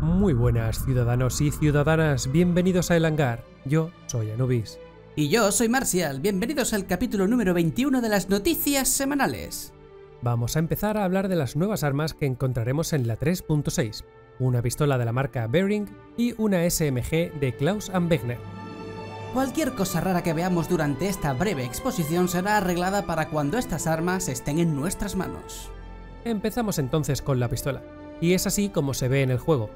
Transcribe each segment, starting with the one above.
Muy buenas ciudadanos y ciudadanas, bienvenidos a El Hangar. Yo soy Anubis. Y yo soy Marcial, bienvenidos al capítulo número 21 de las noticias semanales. Vamos a empezar a hablar de las nuevas armas que encontraremos en la 3.6, una pistola de la marca Bering y una SMG de Klaus Wegner. Cualquier cosa rara que veamos durante esta breve exposición será arreglada para cuando estas armas estén en nuestras manos. Empezamos entonces con la pistola, y es así como se ve en el juego.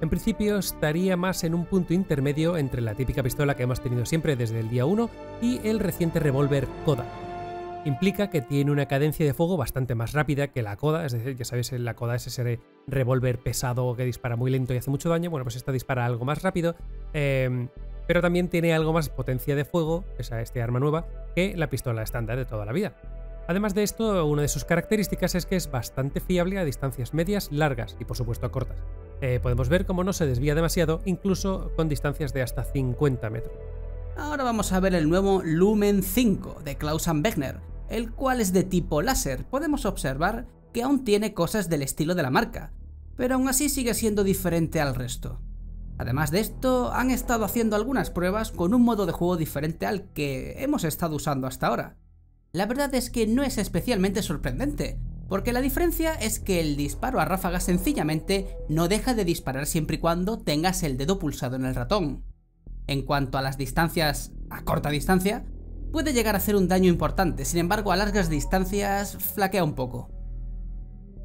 En principio estaría más en un punto intermedio entre la típica pistola que hemos tenido siempre desde el día 1 y el reciente revólver Koda. Implica que tiene una cadencia de fuego bastante más rápida que la Koda, es decir, ya sabéis, la Koda es ese revólver pesado que dispara muy lento y hace mucho daño, bueno, pues esta dispara algo más rápido, em, pero también tiene algo más potencia de fuego, esa este arma nueva, que la pistola estándar de toda la vida. Además de esto, una de sus características es que es bastante fiable a distancias medias, largas y por supuesto cortas. Eh, podemos ver cómo no se desvía demasiado, incluso con distancias de hasta 50 metros. Ahora vamos a ver el nuevo Lumen 5 de Klaus Wegner, el cual es de tipo láser. Podemos observar que aún tiene cosas del estilo de la marca, pero aún así sigue siendo diferente al resto. Además de esto, han estado haciendo algunas pruebas con un modo de juego diferente al que hemos estado usando hasta ahora. La verdad es que no es especialmente sorprendente, porque la diferencia es que el disparo a ráfaga sencillamente no deja de disparar siempre y cuando tengas el dedo pulsado en el ratón. En cuanto a las distancias a corta distancia, puede llegar a hacer un daño importante, sin embargo a largas distancias flaquea un poco.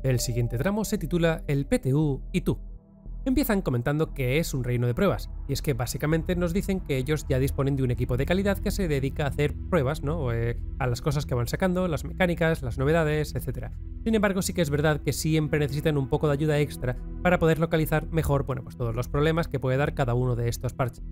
El siguiente tramo se titula El PTU y tú. Empiezan comentando que es un reino de pruebas, y es que básicamente nos dicen que ellos ya disponen de un equipo de calidad que se dedica a hacer pruebas, ¿no? Eh, a las cosas que van sacando, las mecánicas, las novedades, etc. Sin embargo, sí que es verdad que siempre necesitan un poco de ayuda extra para poder localizar mejor, bueno, pues todos los problemas que puede dar cada uno de estos parches.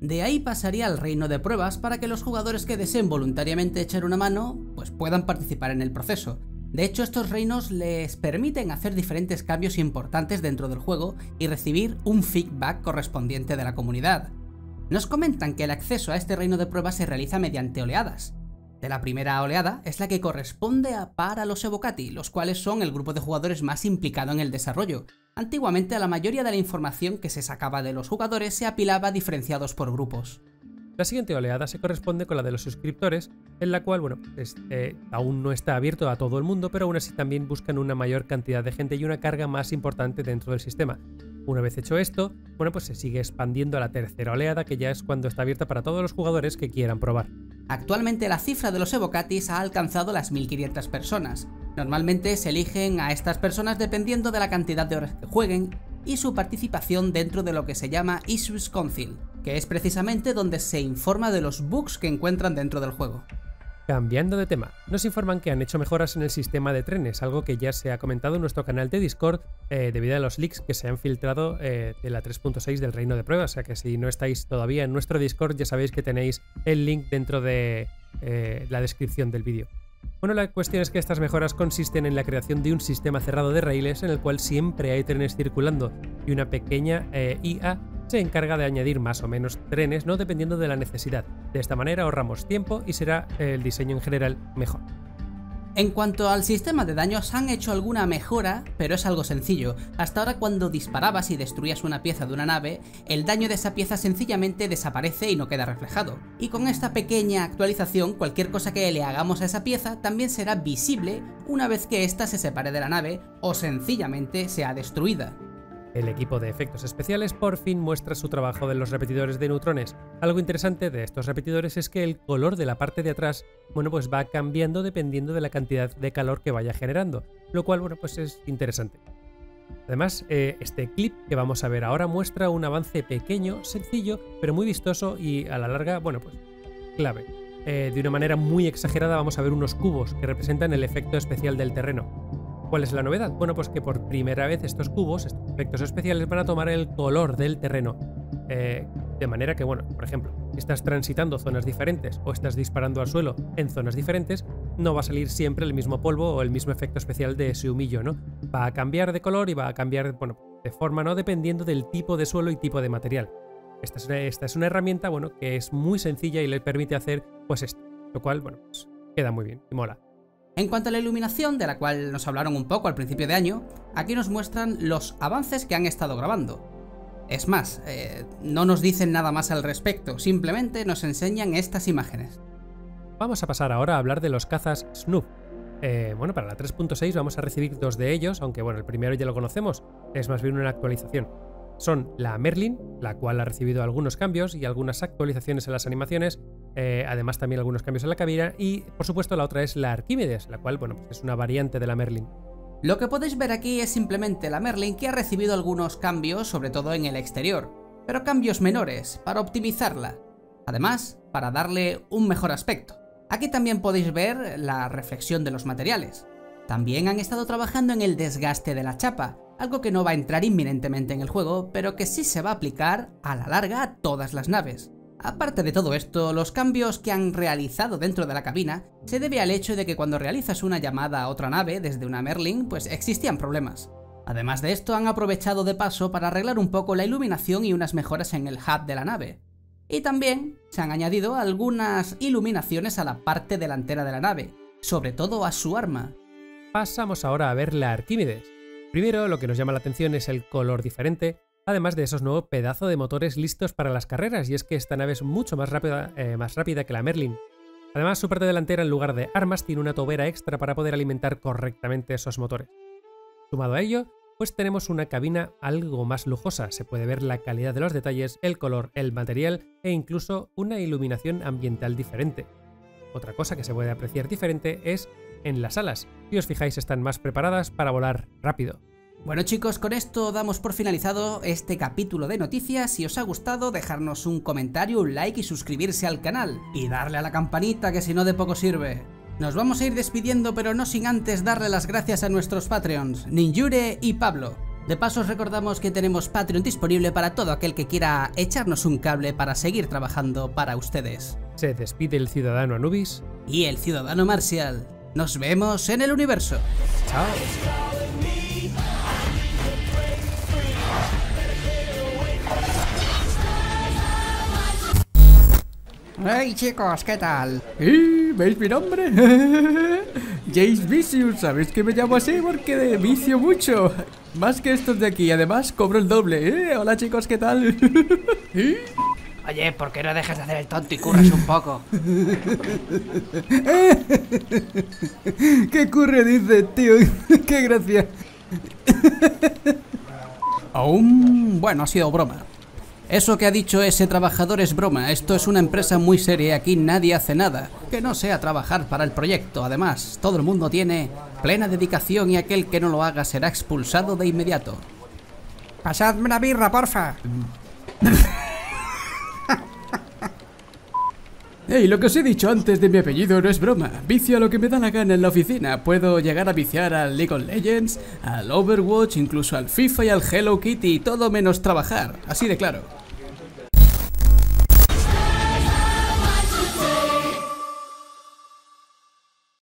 De ahí pasaría al reino de pruebas para que los jugadores que deseen voluntariamente echar una mano, pues puedan participar en el proceso. De hecho, estos reinos les permiten hacer diferentes cambios importantes dentro del juego y recibir un feedback correspondiente de la comunidad. Nos comentan que el acceso a este reino de pruebas se realiza mediante oleadas. De la primera oleada es la que corresponde a para los Evocati, los cuales son el grupo de jugadores más implicado en el desarrollo. Antiguamente la mayoría de la información que se sacaba de los jugadores se apilaba diferenciados por grupos. La siguiente oleada se corresponde con la de los suscriptores, en la cual, bueno, eh, aún no está abierto a todo el mundo, pero aún así también buscan una mayor cantidad de gente y una carga más importante dentro del sistema. Una vez hecho esto, bueno, pues se sigue expandiendo a la tercera oleada, que ya es cuando está abierta para todos los jugadores que quieran probar. Actualmente la cifra de los evocatis ha alcanzado las 1500 personas. Normalmente se eligen a estas personas dependiendo de la cantidad de horas que jueguen y su participación dentro de lo que se llama Issues Council, que es precisamente donde se informa de los bugs que encuentran dentro del juego. Cambiando de tema, nos informan que han hecho mejoras en el sistema de trenes, algo que ya se ha comentado en nuestro canal de Discord eh, debido a los leaks que se han filtrado eh, de la 3.6 del reino de pruebas, o sea que si no estáis todavía en nuestro Discord ya sabéis que tenéis el link dentro de eh, la descripción del vídeo. Bueno, la cuestión es que estas mejoras consisten en la creación de un sistema cerrado de raíles en el cual siempre hay trenes circulando y una pequeña IA se encarga de añadir más o menos trenes, no dependiendo de la necesidad. De esta manera ahorramos tiempo y será el diseño en general mejor. En cuanto al sistema de daños, han hecho alguna mejora, pero es algo sencillo. Hasta ahora cuando disparabas y destruías una pieza de una nave, el daño de esa pieza sencillamente desaparece y no queda reflejado. Y con esta pequeña actualización, cualquier cosa que le hagamos a esa pieza también será visible una vez que ésta se separe de la nave o sencillamente sea destruida. El equipo de efectos especiales por fin muestra su trabajo de los repetidores de neutrones. Algo interesante de estos repetidores es que el color de la parte de atrás, bueno, pues va cambiando dependiendo de la cantidad de calor que vaya generando, lo cual, bueno, pues es interesante. Además, eh, este clip que vamos a ver ahora muestra un avance pequeño, sencillo, pero muy vistoso y a la larga, bueno, pues clave. Eh, de una manera muy exagerada vamos a ver unos cubos que representan el efecto especial del terreno. ¿Cuál es la novedad? Bueno, pues que por primera vez estos cubos, estos efectos especiales, van a tomar el color del terreno. Eh, de manera que, bueno, por ejemplo, si estás transitando zonas diferentes o estás disparando al suelo en zonas diferentes, no va a salir siempre el mismo polvo o el mismo efecto especial de ese humillo, ¿no? Va a cambiar de color y va a cambiar, bueno, de forma, ¿no? Dependiendo del tipo de suelo y tipo de material. Esta es una, esta es una herramienta, bueno, que es muy sencilla y le permite hacer, pues esto. Lo cual, bueno, pues queda muy bien y mola. En cuanto a la iluminación, de la cual nos hablaron un poco al principio de año, aquí nos muestran los avances que han estado grabando. Es más, eh, no nos dicen nada más al respecto, simplemente nos enseñan estas imágenes. Vamos a pasar ahora a hablar de los cazas Snoop. Eh, bueno, para la 3.6 vamos a recibir dos de ellos, aunque bueno, el primero ya lo conocemos, es más bien una actualización. Son la Merlin, la cual ha recibido algunos cambios y algunas actualizaciones en las animaciones, eh, además también algunos cambios en la cabina, y por supuesto la otra es la Arquímedes, la cual bueno, pues es una variante de la Merlin. Lo que podéis ver aquí es simplemente la Merlin que ha recibido algunos cambios, sobre todo en el exterior, pero cambios menores, para optimizarla. Además, para darle un mejor aspecto. Aquí también podéis ver la reflexión de los materiales. También han estado trabajando en el desgaste de la chapa, algo que no va a entrar inminentemente en el juego, pero que sí se va a aplicar a la larga a todas las naves. Aparte de todo esto, los cambios que han realizado dentro de la cabina se debe al hecho de que cuando realizas una llamada a otra nave desde una Merlin, pues existían problemas. Además de esto, han aprovechado de paso para arreglar un poco la iluminación y unas mejoras en el HUD de la nave. Y también se han añadido algunas iluminaciones a la parte delantera de la nave, sobre todo a su arma. Pasamos ahora a ver la Arquímedes. Primero, lo que nos llama la atención es el color diferente, además de esos nuevos pedazos de motores listos para las carreras, y es que esta nave es mucho más rápida, eh, más rápida que la Merlin. Además, su parte delantera en lugar de armas tiene una tobera extra para poder alimentar correctamente esos motores. Sumado a ello, pues tenemos una cabina algo más lujosa, se puede ver la calidad de los detalles, el color, el material e incluso una iluminación ambiental diferente. Otra cosa que se puede apreciar diferente es en las alas, si os fijáis están más preparadas para volar rápido. Bueno chicos, con esto damos por finalizado este capítulo de noticias. Si os ha gustado, dejarnos un comentario, un like y suscribirse al canal. Y darle a la campanita que si no de poco sirve. Nos vamos a ir despidiendo pero no sin antes darle las gracias a nuestros Patreons, Ninjure y Pablo. De paso os recordamos que tenemos Patreon disponible para todo aquel que quiera echarnos un cable para seguir trabajando para ustedes. Se despide el ciudadano Anubis y el ciudadano Marcial. Nos vemos en el universo. Chao. Hey chicos, ¿qué tal? ¿Y veis mi nombre? James Vicious, ¿sabéis que me llamo así? Porque vicio mucho. Más que estos de aquí, además cobro el doble. ¿eh? Hola chicos, ¿qué tal? Oye, ¿por qué no dejas de hacer el tonto y curras un poco? ¿Qué curre dice, tío? ¡Qué gracia! Aún... Bueno, ha sido broma. Eso que ha dicho ese trabajador es broma, esto es una empresa muy seria, aquí nadie hace nada. Que no sea trabajar para el proyecto, además, todo el mundo tiene plena dedicación y aquel que no lo haga será expulsado de inmediato. Pasadme una birra, porfa. Hey, lo que os he dicho antes de mi apellido no es broma. Vicio a lo que me da la gana en la oficina. Puedo llegar a viciar al League of Legends, al Overwatch, incluso al FIFA y al Hello Kitty, todo menos trabajar. Así de claro.